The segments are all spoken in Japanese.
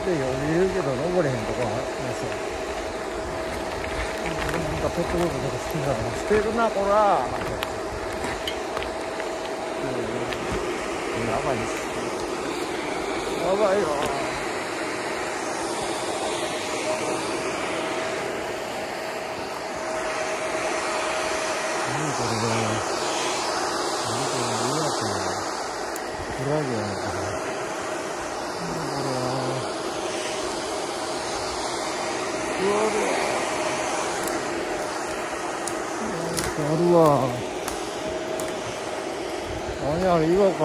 大体余裕けど登れへんとこはますよなんかペットボトルとか好きなのしてるなこらうんやばいですやばいよ何これね何これ岩手のクラゲなのかな何これはうわなんかあるわ。何あれ岩か。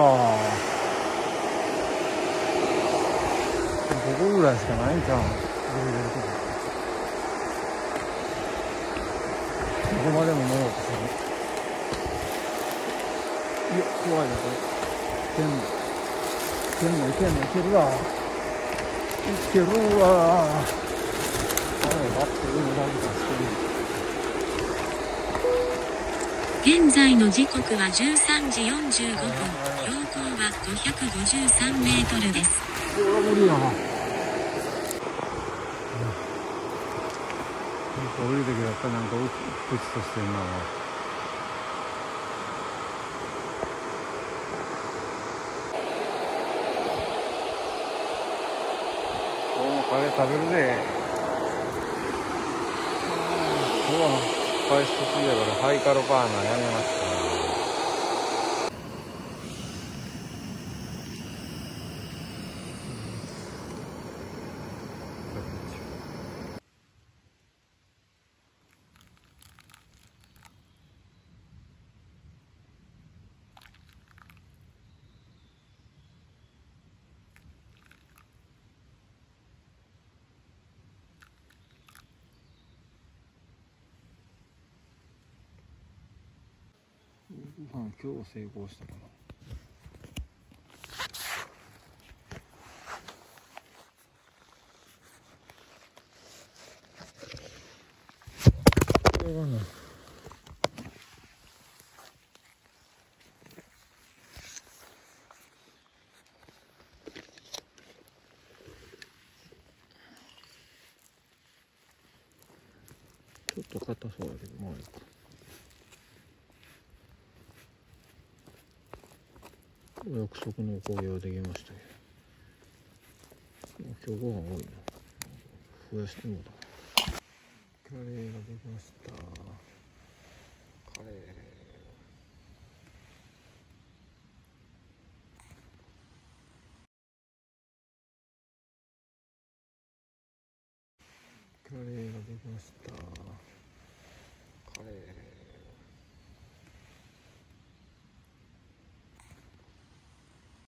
ここぐらいしかないんじゃんここまでも乗ろうとする。いや怖いなこれ。いけんのいけんのいけんのいけるわ。いけるわ。あれ待って上にラ現在の時刻は13時45分。標高は553メートルです。これは無理やな降りるときやっぱなんかうっちとしてんな今日もカレー食べるぜ今日は返しすぎやからハイカロバーナーやめますから。まあ今日は成功したかな。これはなちょっと硬そうだけどまあいいかお約束のおこげはできましたけど。今日ご飯多いな。増やしてもだカレーができました。カレー。カレーができました。カレー。